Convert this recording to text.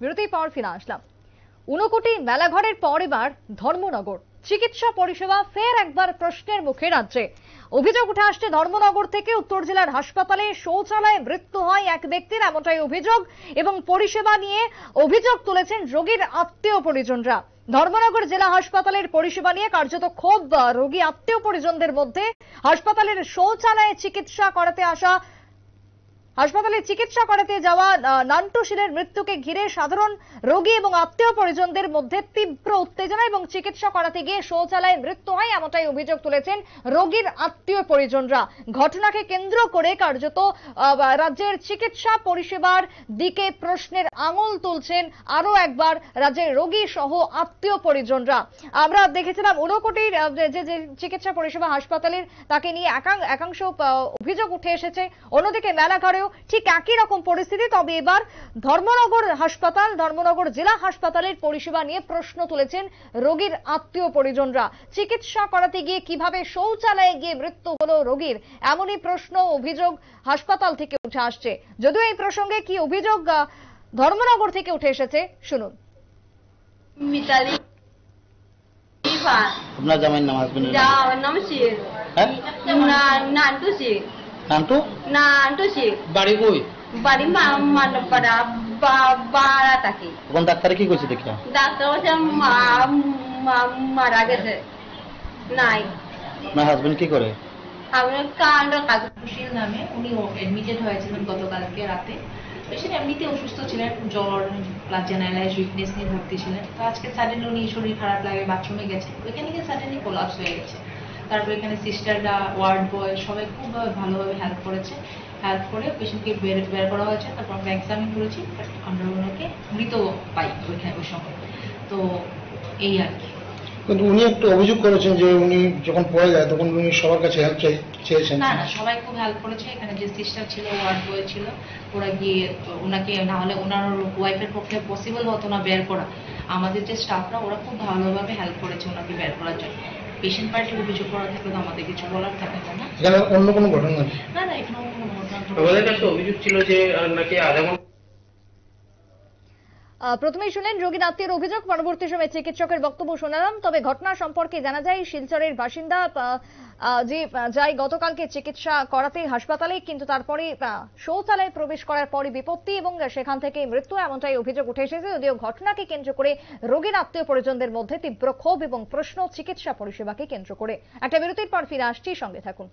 বিরতির পর ফিরে আসলাম। ঊনকোটি মেলাঘরের পর এবার ধর্মনগর। চিকিৎসা পরিষেবা ফের একবার প্রশ্নের মুখে রাজ্যে। অভিযোগ উঠে আসছে, ধর্মনগর থেকে উত্তর জেলার হাসপাতালে শৌচালয়ে মৃত্যু হয় এক ব্যক্তির, এমনটাই অভিযোগ এবং পরিষেবা নিয়ে অভিযোগ তুলেছেন রোগীর আত্মীয় পরিজনরা ধর্মনগর জেলা হাসপাতালের পরিষেবা নিয়ে কার্যত ক্ষোভ, রোগী আত্মীয় পরিজনদের মধ্যে হাসপাতালের শৌচালয়ে চিকিৎসা করাতে আসা হাসপাতালে চিকিৎসা করাতে যাওয়া নান্টু শীলের মৃত্যুকে ঘিরে সাধারণ রোগী এবং আত্মীয় পরিজনদের মধ্যে তীব্র উত্তেজনা এবং চিকিৎসা করাতে গিয়ে শৌচালয়ে মৃত্যু হয় এমনটাই অভিযোগ তুলেছেন রোগীর আত্মীয় পরিজনরা। ঘটনাকে কেন্দ্র করে কার্যত রাজ্যের চিকিৎসা পরিষেবার দিকে প্রশ্নের আঙুল তুলছেন আরও একবার রাজ্যের রোগী সহ আত্মীয় পরিজনরা। আমরা দেখেছিলাম ঊনকোটির আহ, যে- চিকিৎসা পরিষেবা হাসপাতালের তাকে নিয়ে একাং- একাংশ অভিযোগ উঠে এসেছে। অন্যদিকে মেলাঘরেও ঠিক একই রকম পরিস্থিতি। তবে এবার ধর্মনগর হাসপাতাল ধর্মনগর জেলা হাসপাতালের পরিষেবা নিয়ে প্রশ্ন তুলেছেন রোগীর আত্মীয় পরিজনরা। চিকিৎসা করাতে গিয়ে কীভাবে শৌচালয়ে গিয়ে মৃত্যু হলো রোগীর এমনই প্রশ্ন অভিযোগ হাসপাতাল থেকে উঠে আসছে। যদিও এই প্রসঙ্গে কি অভিযোগ ধর্মনগর থেকে উঠে এসেছে শুনুন। মিতালি। আপনার জামাইয়ের নাম হাজবেন্ডের যা নাম? আমার নাম শির হ্যাঁ? না নান্টু শির নান্টু? বাড়ি কই? বাড়ি মানপাড়া বাড়া থাকি তখন ডাক্তারে কি কইছে দেখা ডাক্তার বলছে মারা গেছে। নাই। হাজবেন্ড কি করে? আমি কাণ্ড কাজ সুশীল নামে উনি এডমিটেড হয়েছিলেন গতকালকে রাতে। পেশেন্ট এমনিতে অসুস্থ ছিলেন জ্বর প্লাস জেনারেলাইজ উইকনেস নিয়ে ভর্তি ছিলেন। তো আজকে সাডেনলি উনি শরীর খারাপ লাগে বাথরুমে গেছে। ওইখানে গিয়ে সাডেনলি কোলাপস হয়ে গেছে। তারপর এখানে সিস্টাররা ওয়ার্ড বয় সবাই খুব ভালোভাবে হেল্প করেছে। হেল্প করে পেশেন্টকে বের বের করা হয়েছে। তারপর আমরা এক্সামিন করেছি। but আমরা ওনাকে মৃত পাই ওইখানে ওই সময়। তো এই আর কি। কিন্তু উনি একটু অভিযোগ করেছেন যে উনি যখন পড়ে যায় তখন উনি সবার কাছে হেল্প চাই চেয়েছেন। না না সবাই খুব হেল্প করেছে। এখানে যে সিস্টার ছিল ওয়ার্ড বয় ছিল ওরা গিয়ে ওনাকে না হলে ওনার ওয়াইফের পক্ষে পসিবল হতো না বের করা। আমাদের যে স্টাফরা ওরা খুব ভালোভাবে হেল্প করেছে ওনাকে বের করার জন্য। পেশেন্ট পার্টি অভিযোগ করা থাকলে তো আমাদের কিছু বলার থাকে না? এখানে অন্য কোনো ঘটনা? নেই না না এখানে কোনো ঘটনা আমাদের কাছে অভিযোগ ছিল যে নাকি আধা প্রথমেই শুনলেন রোগীর আত্মীয়ের অভিযোগ, পরবর্তী সময়ে চিকিৎসকের বক্তব্য শোনালাম। তবে ঘটনা সম্পর্কে জানা যায়, শিলচরের বাসিন্দা যে যাই গতকালকে চিকিৎসা করাতে হাসপাতালে, কিন্তু তারপরে শৌচালয়ে প্রবেশ করার পরে বিপত্তি এবং সেখান থেকে মৃত্যু এমনটাই অভিযোগ উঠে এসেছে। যদিও ঘটনাকে কেন্দ্র করে রোগীর আত্মীয় পরিজনদের মধ্যে তীব্র ক্ষোভ এবং প্রশ্ন চিকিৎসা পরিষেবাকে কেন্দ্র করে। একটা বিরতির পর ফিরে আসছি, সঙ্গে থাকুন।